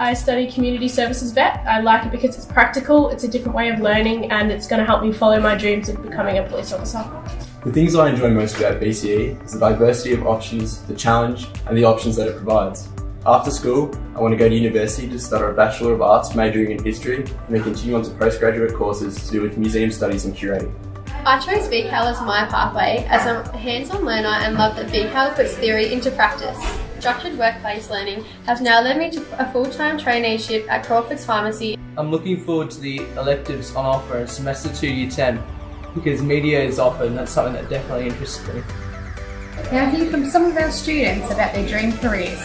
I study community services VET. I like it because it's practical, it's a different way of learning, and it's going to help me follow my dreams of becoming a police officer. The things I enjoy most about VCE is the diversity of options, the challenge, and the options that it provides. After school, I want to go to university to study a Bachelor of Arts majoring in history and then continue on to postgraduate courses to do with museum studies and curating. I chose VCAL as my pathway as a hands-on learner and love that VCAL puts theory into practice. Structured workplace learning has now led me to a full-time traineeship at Crawford's Pharmacy. I'm looking forward to the electives on offer in semester 2 year 10 because media is offered and that's something that definitely interests me. Now hear from some of our students about their dream careers.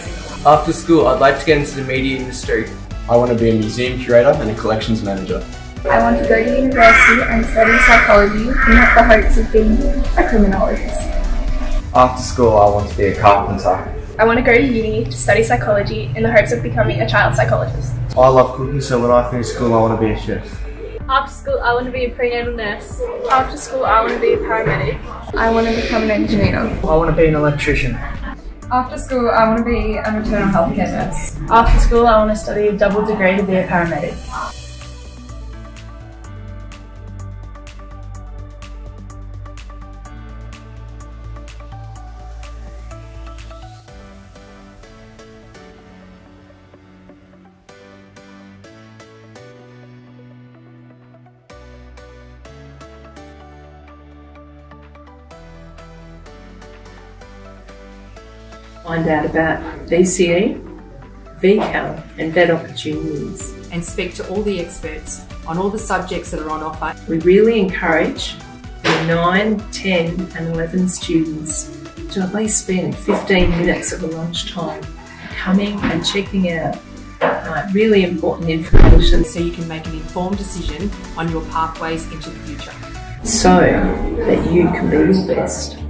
After school I'd like to get into the media industry. I want to be a museum curator and a collections manager. I want to go to university and study psychology in the hopes of being a criminologist. After school, I want to be a carpenter. I want to go to uni to study psychology in the hopes of becoming a child psychologist. I love cooking, so when I finish school, I want to be a chef. After school, I want to be a prenatal nurse. After school, I want to be a paramedic. I want to become an engineer. I want to be an electrician. After school, I want to be a maternal health care nurse. After school, I want to study a double degree to be a paramedic. Find out about VCE, VCAL and VET opportunities. And speak to all the experts on all the subjects that are on offer. We really encourage the 9, 10 and 11 students to at least spend 15 minutes of the lunchtime coming and checking out uh, really important information. So you can make an informed decision on your pathways into the future. So that you can be your best.